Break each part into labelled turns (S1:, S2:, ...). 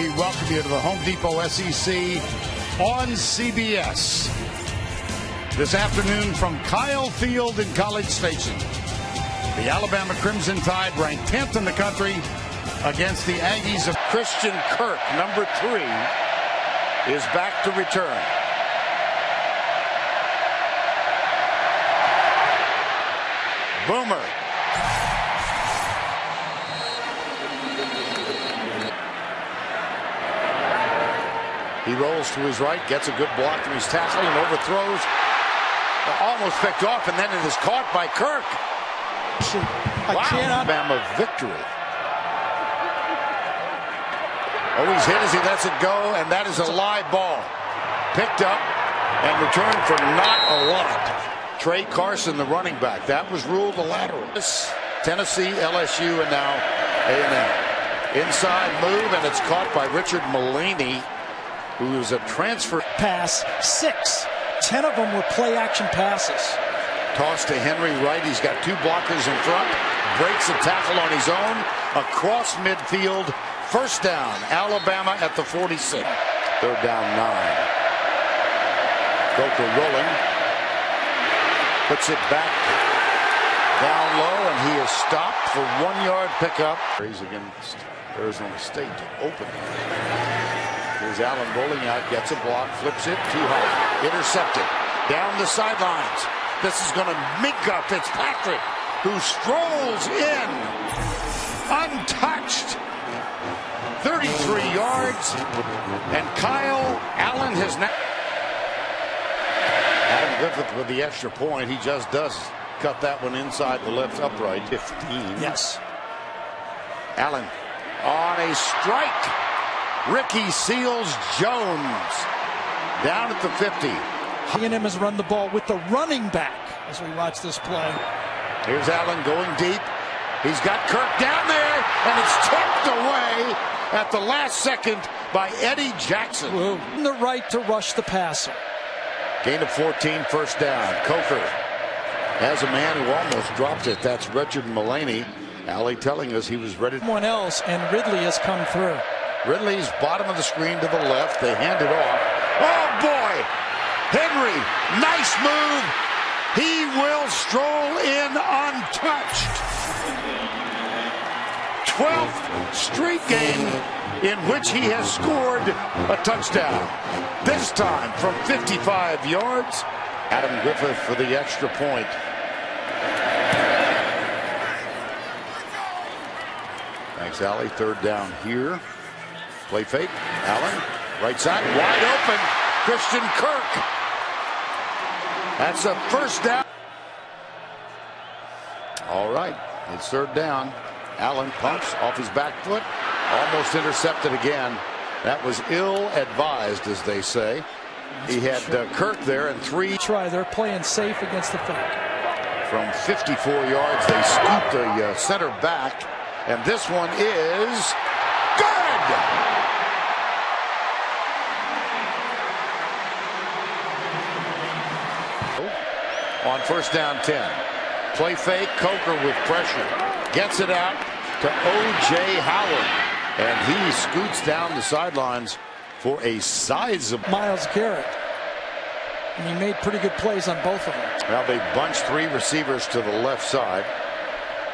S1: We welcome you to the Home Depot SEC on CBS. This afternoon from Kyle Field in College Station. The Alabama Crimson Tide ranked 10th in the country against the Aggies of Christian Kirk, number three, is back to return. Boomer. He rolls to his right, gets a good block from his tackle and overthrows. Almost picked off, and then it is caught by Kirk.
S2: I
S1: wow.
S2: cannot.
S1: Alabama victory. Oh, he's hit as he lets it go, and that is a live ball. Picked up and returned for not a lot. Tra Carson, the running back. That was ruled a lateral. Tennessee, LSU, and now A&M. Inside move, and it's caught by Richard Mullaney, who is a transfer.
S2: Pass six. Ten of them were play action passes.
S1: Toss to Henry Wright. He's got two blockers in front. Breaks a tackle on his own. Across midfield. First down. Alabama at the 46. Third down nine. Coker rolling. Puts it back down low, and he is stopped for one yard pickup. He's against Arizona State to open. Here's Allen rolling out, gets a block, flips it too high, intercepted down the sidelines. This is going to Minkah Fitzpatrick, who strolls in untouched. 33 yards, and Kyle Allen has now. Adam Griffith with the extra point. He just does cut that one inside the left upright. 15.
S2: Yes.
S1: Allen on a strike. Ricky Seals Jones down at the 50.
S2: A&M has run the ball with the running back as we watch this play.
S1: Here's Allen going deep. He's got Kirk down there, and it's tipped away at the last second by Eddie Jackson.
S2: Whoa. The right to rush the passer.
S1: Gain of 14, first down. Coker has a man who almost dropped it. That's Richard Mullaney. Allie telling us he was ready.
S2: Someone else, and Ridley has come through.
S1: Ridley's bottom of the screen to the left. They hand it off. Oh, boy! Henry, nice move. He will stroll in untouched. 12th straight game in which he has scored a touchdown. This time from 55 yards. Adam Griffith for the extra point. Thanks, Allie. Third down here. Play fake. Allen, right side, wide open. Christian Kirk. That's a first down. All right, it's third down. Allen pumps off his back foot. Almost intercepted again. That was ill advised, as they say. He had uh, Kirk there and three.
S2: Try. They're playing safe against the fake.
S1: From 54 yards, they scoop the uh, center back. And this one is good. On first down 10. Play fake. Coker with pressure. Gets it out to O.J. Howard. And he scoots down the sidelines for a sizable.
S2: Myles Garrett. And he made pretty good plays on both of them.
S1: Now they bunch three receivers to the left side.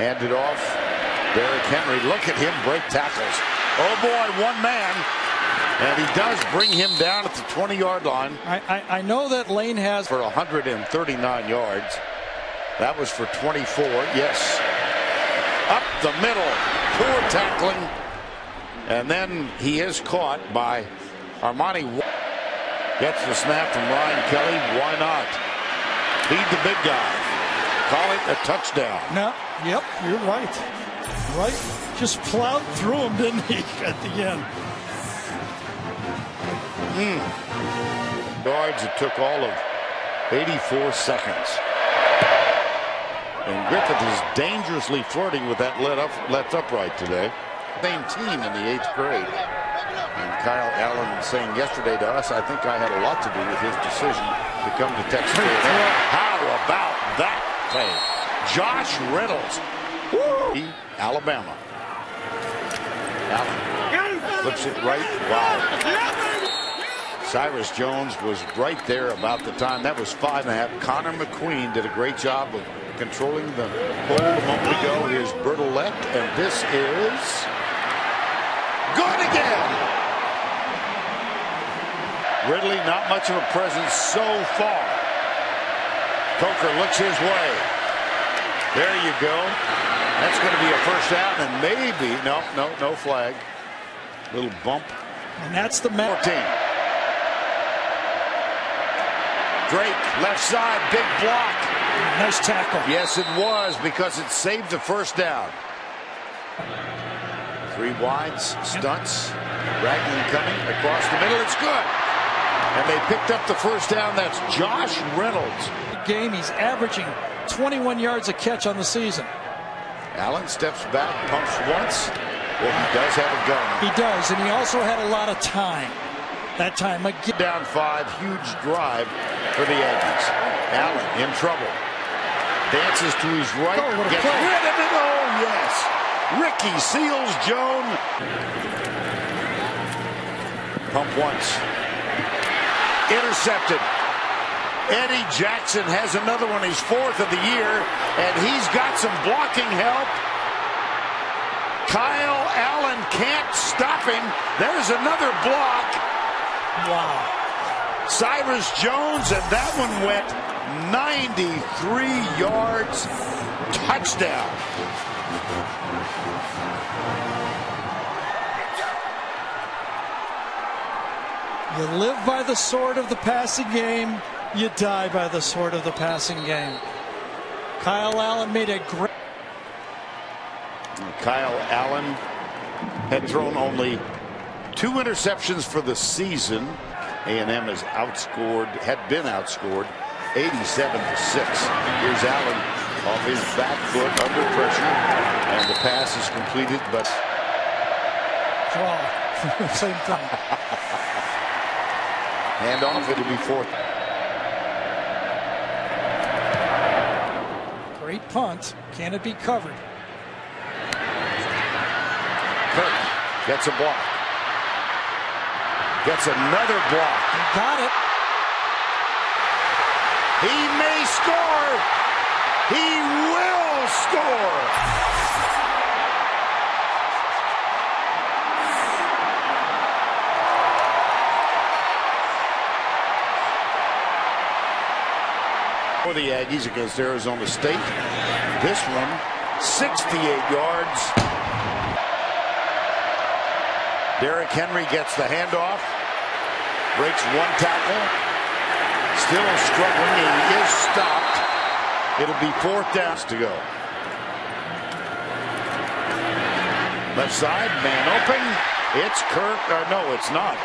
S1: Hand it off. Derrick Henry. Look at him break tackles. Oh boy, one man. And he does bring him down at the 20 yard line.
S2: I, I, I know that Lane has.
S1: For 139 yards. That was for 24. Yes. Up the middle. Poor tackling. And then he is caught by Armani. Gets the snap from Ryan Kelly. Why not? Feed the big guy. Call it a touchdown.
S2: No, yep, you're right. Right? Just plowed through him, didn't he, at the end?
S1: Mm. Yards, it took all of 84 seconds. And Griffith is dangerously flirting with that let up, left upright today. Same team in the eighth grade. And Kyle Allen saying yesterday to us, I think I had a lot to do with his decision to come to Texas A&M. How about that play? Josh Reynolds, Woo! Alabama. Allen flips it right. Wow. Cyrus Jones was right there about the time. That was five and a half. Connor McQueen did a great job of controlling the hold a moment ago. Here's Bertolet, and this is good again. Ridley, not much of a presence so far. Coker looks his way. There you go. That's going to be a first down, and maybe no, no, no flag. Little bump.
S2: And that's the man.
S1: 14. Drake, left side, big block.
S2: Nice tackle.
S1: Yes, it was because it saved the first down. Three wides, stunts. Ragland coming across the middle. It's good. And they picked up the first down. That's Josh Reynolds.
S2: Game, he's averaging 21 yards a catch on the season.
S1: Allen steps back, pumps once. Well, he does have a gun.
S2: He does, and he also had a lot of time. That time again.
S1: Down five, huge drive for the Aggies. Allen in trouble. Dances to his right.
S2: Oh, what a
S1: gets
S2: play.
S1: rid of it. Oh, yes. Ricky Seals Jones. Pump once. Intercepted. Eddie Jackson has another one, his fourth of the year, and he's got some blocking help. Kyle Allen can't stop him. There's another block.
S2: Wow.
S1: Cyrus Jones, and that one went 93 yards. Touchdown.
S2: You live by the sword of the passing game. You die by the sword of the passing game. Kyle Allen made a great.
S1: Kyle Allen had thrown only two interceptions for the season. A&M has outscored, had been outscored 87 to 6. Here's Allen off his back foot under pressure, and the pass is completed, but
S2: Draw. Same thing.
S1: hand off, it'll be fourth.
S2: Great punt. Can it be covered?
S1: Kirk gets a block. Gets another block.
S2: Got it.
S1: He may score. He will score. For the Aggies against Arizona State. This one, 68 yards. Derrick Henry gets the handoff. Breaks one tackle. Still struggling. He is stopped. It'll be fourth downs to go. Left side, man open. It's Kirk. Uh, no, it's not.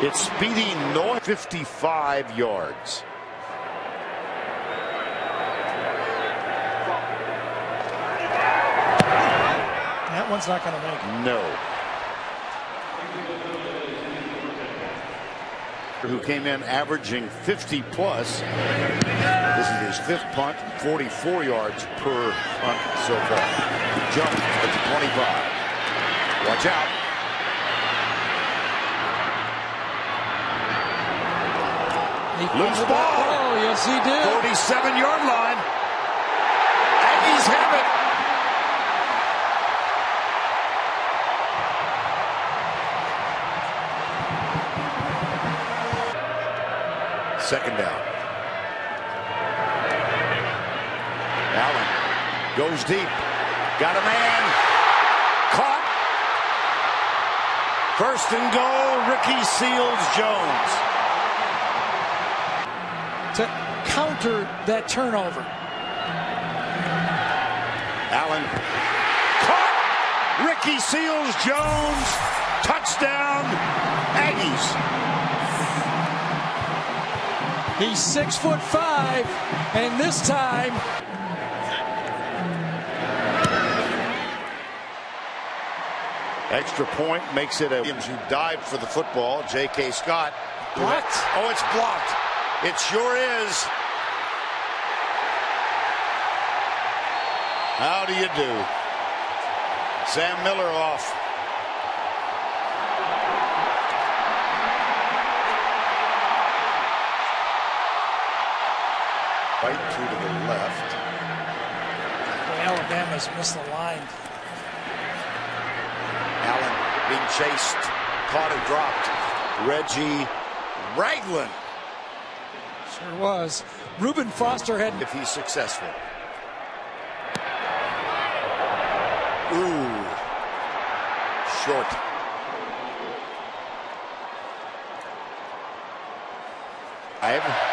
S1: It's Speedy Noil, 55 yards.
S2: That one's not going to make it.
S1: No. Who came in averaging 50 plus. This is his fifth punt, 44 yards per punt so far. Jones at the 25. Watch out.
S2: He
S1: Loose ball.
S2: ball. Yes, he did.
S1: 47 yard line. Aggies have it. Second down. Allen goes deep. Got a man. Caught. First and goal, Ricky Seals Jones.
S2: To counter that turnover.
S1: Allen caught. Ricky Seals Jones. Touchdown. Aggies.
S2: He's six foot five, and this time
S1: Extra point makes it a Williams who dived for the football. J.K. Scott.
S2: Blocked.
S1: Oh, it's blocked. It sure is. How do you do? Sam Miller off. Right two to the left.
S2: Alabama's misaligned.
S1: Allen being chased, caught and dropped. Reggie Ragland.
S2: Sure was. Reuben Foster had.
S1: If he's successful. Ooh. Short. Five.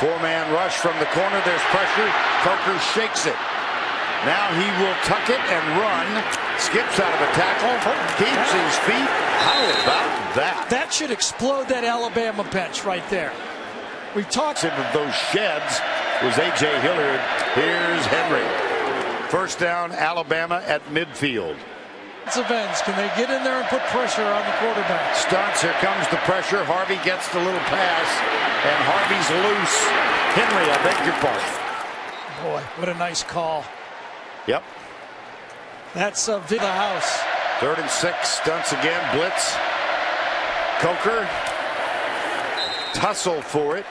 S1: Four-man rush from the corner. There's pressure. Coker shakes it. Now he will tuck it and run. Skips out of a tackle. Keeps his feet. How about that?
S2: That should explode that Alabama bench right there. We've talked.
S1: Into those sheds was A.J. Hilliard. Here's Henry. First down, Alabama at midfield.
S2: Events. Can they get in there and put pressure on the quarterback?
S1: Stunts. Here comes the pressure. Harvey gets the little pass, and Harvey's loose. Henry, I beg your pardon.
S2: Boy, what a nice call.
S1: Yep.
S2: That's uh, the house.
S1: Third and six. Stunts again. Blitz. Coker. Tussle for it.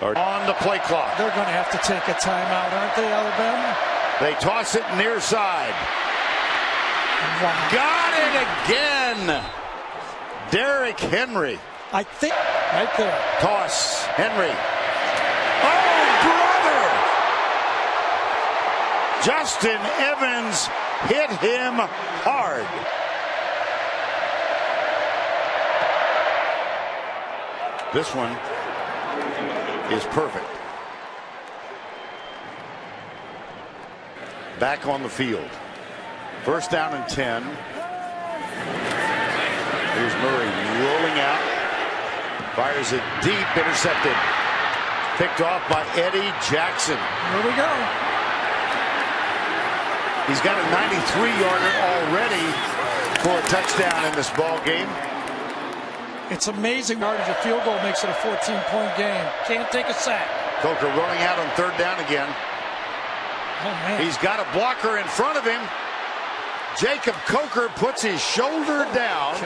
S1: Or on the play clock.
S2: They're going to have to take a timeout, aren't they, Alabama?
S1: They toss it near side.
S2: Wow.
S1: Got it again. Derrick Henry.
S2: I think right there.
S1: Toss. Henry. Oh, brother! Justin Evans hit him hard. This one is perfect. Back on the field. First down and 10. Here's Murray rolling out. Fires it deep, intercepted. Picked off by Eddie Jackson.
S2: Here we go.
S1: He's got a 93 yarder already for a touchdown in this ball game.
S2: It's amazing yardage. A field goal makes it a 14 point game. Can't take a sack.
S1: Coker running out on third down again.
S2: Oh, man.
S1: He's got a blocker in front of him. Jacob Coker puts his shoulder down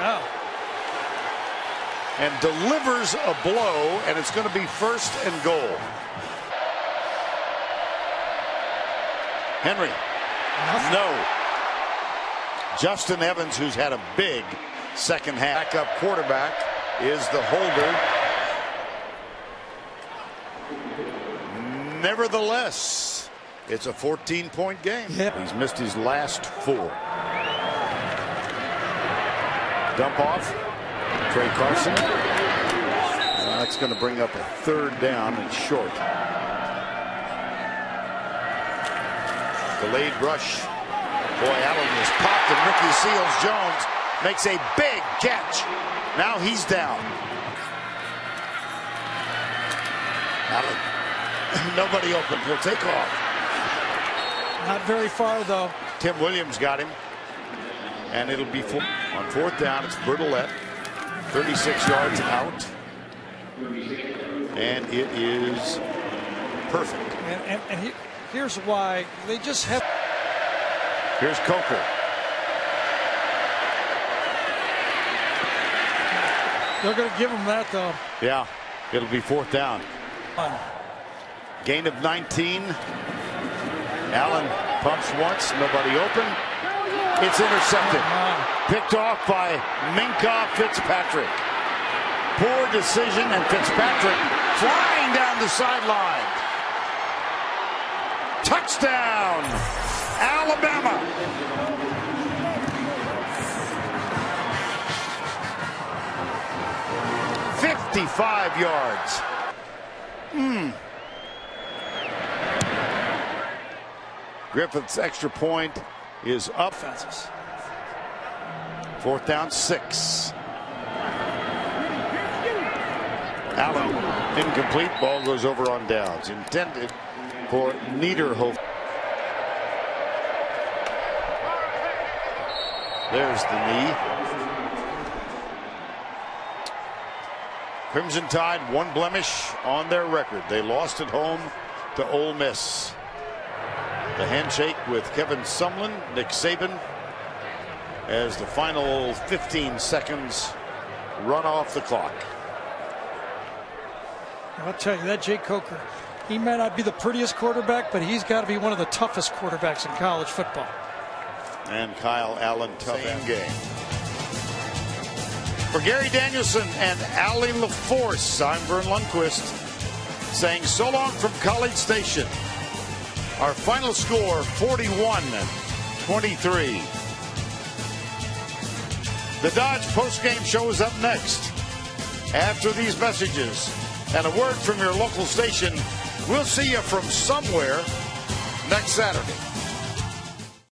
S1: and delivers a blow, and it's going to be first and goal. Henry. Uh-huh. No. Justin Evans, who's had a big second half. Backup quarterback is the holder. Nevertheless, it's a 14 point game.
S2: Yeah.
S1: He's missed his last four. Dump off. Tra Carson. And that's going to bring up a third down and short. Delayed rush. Boy, Allen was popped, and Ricky Seals Jones makes a big catch. Now he's down. Allen, nobody open. He'll take off.
S2: Not very far, though.
S1: Tim Williams got him. And it'll be four. on fourth down. It's Bertolet. 36 yards out. And it is perfect.
S2: And, and, and he, here's why they just have.
S1: Here's Coker.
S2: They're going to give him that, though.
S1: Yeah, it'll be fourth down. Gain of 19. Allen pumps once, nobody open. It's intercepted. Picked off by Minkah Fitzpatrick. Poor decision, and Fitzpatrick flying down the sideline. Touchdown, Alabama. Fifty-five yards. Griffith's extra point is up.
S2: Offenses.
S1: Fourth down, six. Allen, incomplete. Ball goes over on downs. Intended for Niederhof. There's the knee. Crimson Tide, one blemish on their record. They lost at home to Ole Miss. The handshake with Kevin Sumlin, Nick Saban, as the final 15 seconds run off the clock.
S2: I'll tell you that Jake Coker, he may not be the prettiest quarterback, but he's got to be one of the toughest quarterbacks in college football.
S1: And Kyle Allen, tough Same game. For Gary Danielson and Allie LaForce, I'm Verne Lundquist saying so long from College Station. Our final score 41 23. The Dodge postgame show is up next. After these messages and a word from your local station, we'll see you from somewhere next Saturday.